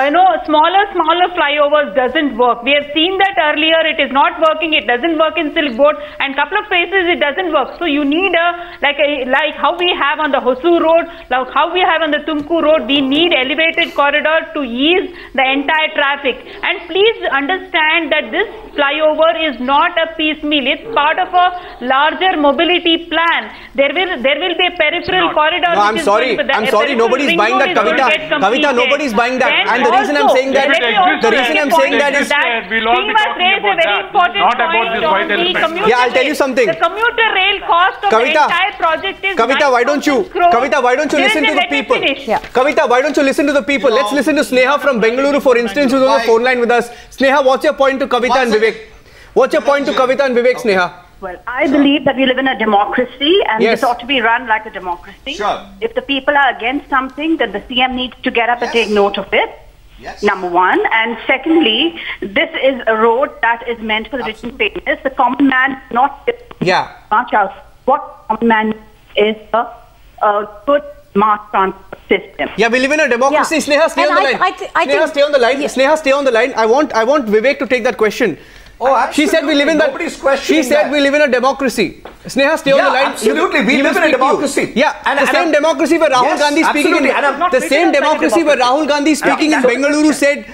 you know, smaller smaller flyovers doesn't work. We have seen that earlier. It is not working. It doesn't work in Silk and couple of places it doesn't work. So you need a like a like how we have on the Hosur Road, like how we have on the Tumkur Road. We need elevated corridor to ease the entire traffic. And please understand that this flyover is not a piecemeal. It's part of a larger mobility plan. There will there will be a peripheral corridor. No, I'm which is sorry. going to- I'm sorry. peripheral Nobody's ring buying that, that, is going Kavitha. Kavitha, completed. nobody's buying that. Then And the reason I'm saying that- let me If it also exists, the reason make a I'm saying that is- that we'll all be talking a about very that, important not about point this on white elephant. Yeah, I'll tell you something. The commuter rail cost of Kavitha, the entire project is Kavitha, why don't you, crore. Kavitha, why don't you listen to the people? Yeah. Kavitha, why don't you listen to the people? You Let's listen to Sneha from Bengaluru, for instance, who's on the phone line with us. Sneha, what's your point to Kavitha and second. Vivek? What's your point to Kavitha and Vivek, Sneha? Well, I believe that we live in a democracy and Yes. this ought to be run like a democracy. Sure. If the people are against something, then the CM needs to get up and take note of it. Yes. Number one. And secondly, this is a road that is meant for the rich and famous. The common man is not Yeah. much out. What common man is a, a good mass transport system. Yeah, we live in a democracy. Yeah. Sneha, stay And on the I- line. I thi- I Sneha, think- stay on the line. Yeah. Sneha, stay on the line. I want, I want Vivek to take that question. Oh, She said we live in that. Nobody's She said that. we live in a democracy. Sneha, stay on the line. absolutely. He We live in a speak to you. democracy. Yeah, And- the and same I'm- democracy where Rahul Yes, Gandhi speaking absolutely. in And the same it democracy where. Rahul Gandhi speaking in Bengaluru said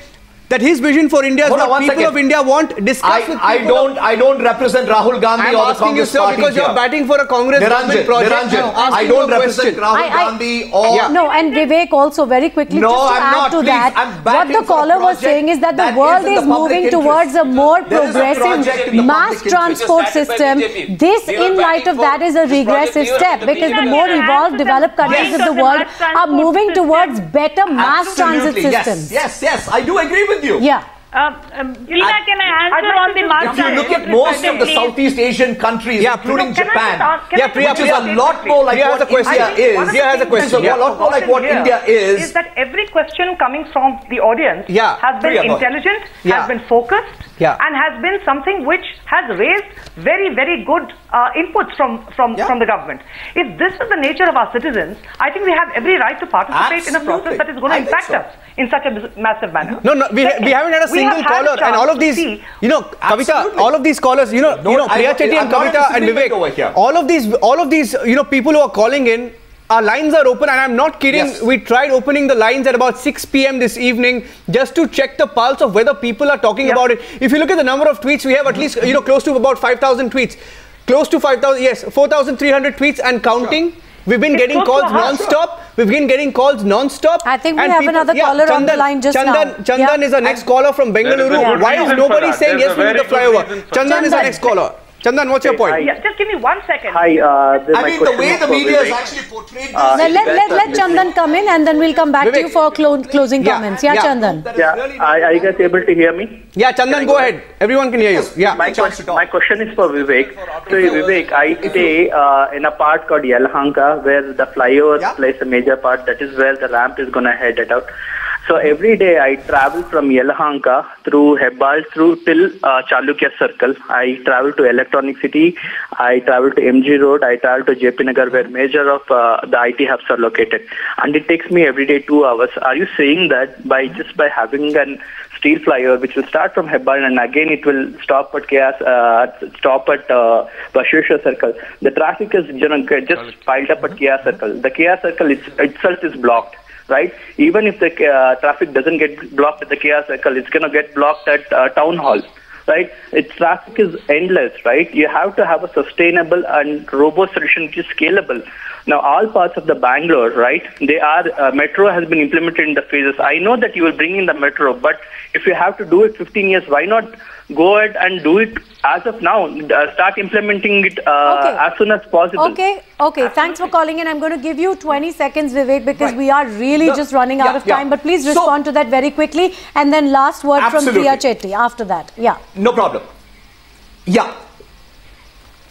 that his vision for India is Hold on what people second. of India want. Discuss I, with I people of- don't I don't represent Rahul Gandhi I'm or the asking you, sir, party because you're batting for a Congress government Niranjan, project. Niranjan, I'm I don't represent question. Rahul I- I- Gandhi or Yeah. No, and Vivek also very quickly No, just to I'm add not. to Please, that, I'm what the caller was saying is that the that world is is, the moving interest. towards a more There is a progressive mass transport Which was started by system. This, in light of that, is a regressive step because the more evolved, developed countries of the world are moving towards better mass transit Absolutely, yes, systems. Yes, yes, I do agree with you. Yeah. Um, um, Veena, can I answer I'd like on the just- master? If you look at most of the Southeast Asian countries, Yeah, including Priya- Japan, Can I just ask- Yeah, Priya, just which is a lot more like Priya has what a question. India I think one is. of Priya has a question. Yeah, a lot more like what India here is. Is that every question coming from the audience Yeah. has been Priya, intelligent, Yeah. has been focused, Yeah. and has been something which has raised very, very good uh, inputs from from, Yeah. from the government. If this is the nature of our citizens, I think we have every right to participate in a process that is going to I impact so. us in such a massive manner. No, no, we, Second, we haven't had a single had a caller, and all of these, you know, Kavitha, Absolutely. all of these callers, you know, No, you know, I- Priya Chetty and Kavitha and Vivek, all of these, all of these, you know, people who are calling in, our lines are open, and I'm not kidding. Yes. We tried opening the lines at about 6 p.m. this evening just to check the pulse of whether people are talking Yeah. about it. If you look at the number of tweets, we have at least, you know, close to about 5,000 tweets, close to 5,000, yes, 4,300 tweets and counting. We've been It's getting calls non-stop. We've been getting calls non-stop. I think we And have another caller on the line just Chandan, now. Chandan Yeah. is our next caller from There is a Bengaluru. good Why is nobody saying yes, a we need very the good flyover? reason for Chandan is our next caller. Chandan, what's your point? hi. Yeah, just give me one second. Hi, uh, this I my mean, the way the media has Vivek. actually portrayed Uh, this. Let, let, let, let Chandan come in and then we'll come back to you for clo- closing Yeah, comments. Yeah, yeah. Chandan. Yeah, really are, are you guys able to hear me? Yeah, Chandan, go ahead. Everyone can hear you. Yeah. My, chance to question, talk. my question is for Vivek. So, Vivek, I stay uh, in a part called Yelahanka where the flyover Yeah. plays a major part. That is where the ramp is going to head it out. So every day I travel from Yelahanka through Hebbal through till uh, Chalukya Circle. I travel to Electronic City. I travel to MG Road. I travel to JP Nagar where major of uh, the IT hubs are located. And it takes me every day two hours. Are you saying that by just by having an steel flyover which will start from Hebbal and again it will stop at Chaos, uh, stop at uh, Circle. The traffic is you know, just piled up at Kia Circle. The Kia Circle is, itself is blocked right? Even if the uh, traffic doesn't get blocked at the Kia Circle, it's going to get blocked at uh, Town Hall, right? Its traffic is endless, right? You have to have a sustainable and robust solution which is scalable. Now, all parts of the Bangalore, right? They are uh, metro has been implemented in the phases. I know that you will bring in the metro, but if you have to do it 15 years, why not go ahead and do it as of now? Uh, start implementing it uh, Okay. as soon as possible. Okay, okay. Thanks for calling in. I'm going to give you 20 seconds, Vivek, because we are really No, just running out yeah, of time. But please So- respond to that very quickly. And then last word Absolutely. from Priya Chetty after that. Yeah. No problem. Yeah.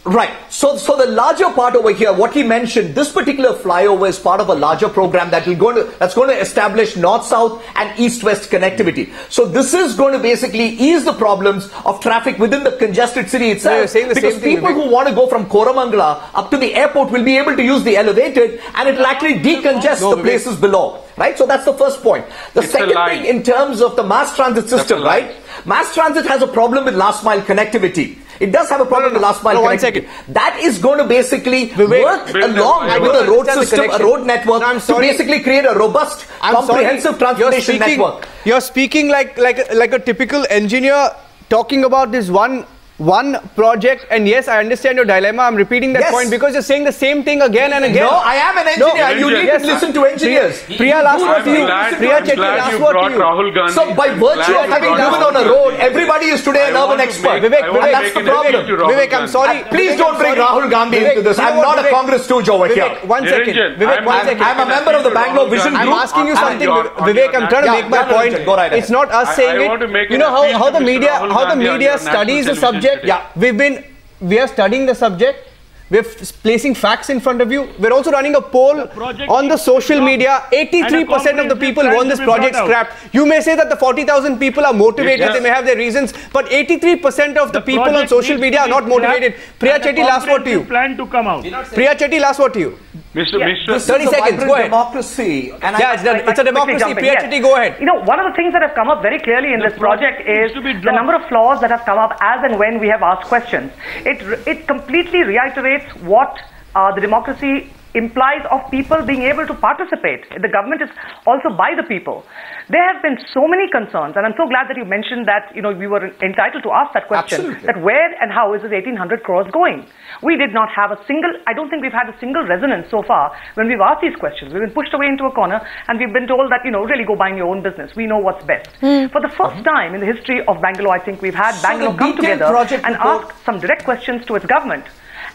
Right. So, so the larger part over here, what he mentioned, this particular flyover is part of a larger program that will going to that's going to establish north-south and east-west connectivity. So this is going to basically ease the problems of traffic within the congested city itself. you're saying the because same people Vivek. who want to go from Koramangala up to the airport will be able to use the elevated, and it will actually decongest No, the places below. Right. So that's the first point. The It's second thing in terms of the mass transit system, right? Mass transit has a problem with last mile connectivity. It does have a problem no, with last mile no, one second. That is going to basically Vivek, work Vivek, along with the road system, a road network, No, to basically create a robust, I'm comprehensive sorry. You're transportation speaking, network. You're speaking like like like a typical engineer talking about this one one project. And yes, I understand your dilemma. I'm repeating that Yes. point because you're saying the same thing again and again. No, I am an engineer. and you need yes. to listen to engineers. Priya, last I'm word to you. Priya I'm Chetty, last word to you. Rahul Gandhi. So by virtue of having brought driven on a road, everybody is today an urban expert. make- Vivek, Vivek, that's the problem. appeal to Rahul Vivek, I'm sorry. Please don't bring. Rahul Gandhi into this. I'm not a Congress stooge over here. Vivek, one second. Vivek, I'm- one I'm- a member of the Bangalore Vision group I'm asking you something, Vivek. I'm trying to make my point. Go right ahead. It's not us saying I want to it. You know how, how the media how the media studies the national subject. television Yeah, we've been we are studying the subject. We're f- placing facts in front of you. We're also running a poll project on the social media. 83% of the people plan want this project brought scrapped. You may say that the 40,000 people are motivated. Yes. They may have their reasons, but 83% of the, The people on social media are not motivated. scrapped Priya Chetty, last word to you. plan to come out. Priya Chetty, last word to you. Mr. Yeah. Mr. 30 seconds, go ahead. democracy. And I- Yeah, it's, a- it's a democracy. jump in, Priya yes. Go ahead. You know, one of the things that have come up very clearly in The this project project is the number of flaws that have come up as and when we have asked questions. It it completely reiterates what uh, the democracy implies of people being able to participate. The government is also by the people. There have been so many concerns, and I'm so glad that you mentioned that you know we were entitled to ask that question. Absolutely. That where and how is this 1800 crores going? We did not have a single. I don't think we've had a single resonance so far when we've asked these questions. We've been pushed away into a corner, and we've been told that you know really go mind your own business. We know what's best. Hmm. For the 1st uh-huh. time in the history of Bangalore, I think we've had So Bangalore come together and report- ask some direct questions to its government.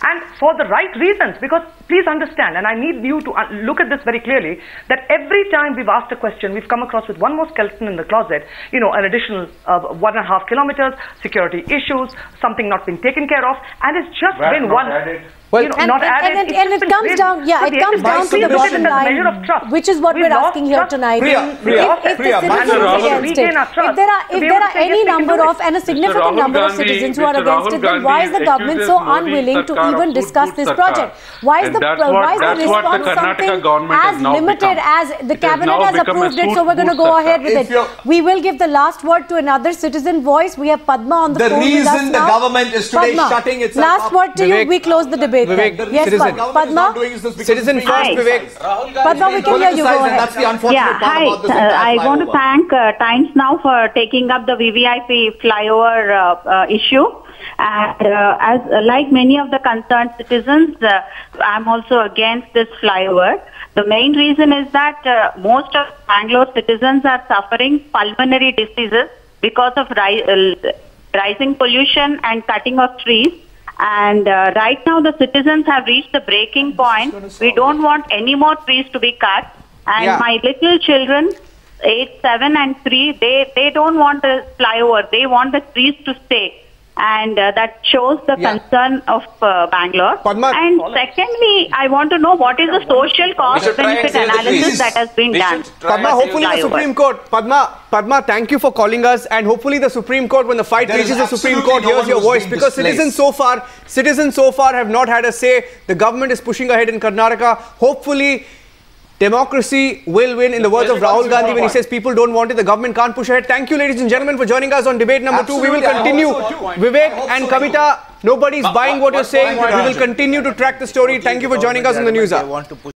And for the right reasons. Because please understand, and I need you to uh, look at this very clearly, that every time we've asked a question, we've come across with one more skeleton in the closet, you know, an additional uh, one and a half kilometers, security issues, something not being taken care of, and it's just been one. added. You know, and, not and, added. and, and it comes down, yeah, So it comes down to the look at it bottom as a measure of line, which is what We we're lost asking here tonight. Priya, if, Priya, if the Priya, citizens Mr. are against it, regain our trust. if there are, if there are any yes, we can number of and a significant number of citizens who are against it, then why is the government so unwilling to even discuss this project? Why is the that's what- why is the that's what the response something as limited as the cabinet has approved it, so we're going to go ahead with it. We will give the last word to another citizen voice. We have Padma on the, The phone us reason the government is today shutting itself Last word to you. We close the debate. Then. Vivek, yes, citizen. Pad- Padma. Citizen first, Hi. Vivek. Padma, we can hear you. Go ahead. That's the unfortunate Yeah, part hi. about this Uh, entire I want to thank uh, Times Now for taking up the VVIP flyover uh, uh, issue. And uh, as uh, like many of the concerned citizens, uh, I'm also against this flyover. The main reason is that uh, most of Bangalore citizens are suffering pulmonary diseases because of ri- uh, rising pollution and cutting of trees. And uh, right now, the citizens have reached the breaking point. We don't want any more trees to be cut. And Yeah. my little children, eight, seven, and three, they they don't want a flyover. They want the trees to stay. And uh, that shows the Yeah. concern of uh, Bangalore. Padma- and secondly, I want to know what is the social cost should try and benefit analysis that has been We done. Padma, hopefully the flyover. Supreme Court, Padma, Padma, thank you for calling us, and hopefully the Supreme Court, when the fight There is reaches the Supreme Court, no hears your voice because displaced. citizens so far, citizens so far have not had a say. The government is pushing ahead in Karnataka. Hopefully. Democracy will win in the words of Rahul Gandhi when he says people don't want it, the government can't push ahead. Thank you, ladies and gentlemen, for joining us on debate number two. We will continue. so. Vivek and so. Kavitha, nobody's buying what you're saying. We will continue to track the story. Thank you for joining us on the news. Hour. want to push